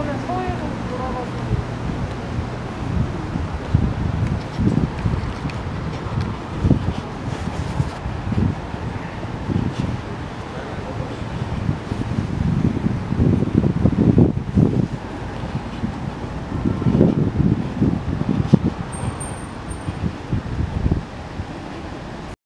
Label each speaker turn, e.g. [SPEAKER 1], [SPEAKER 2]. [SPEAKER 1] over. Pull your